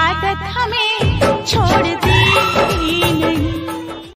आदत हमें छोड़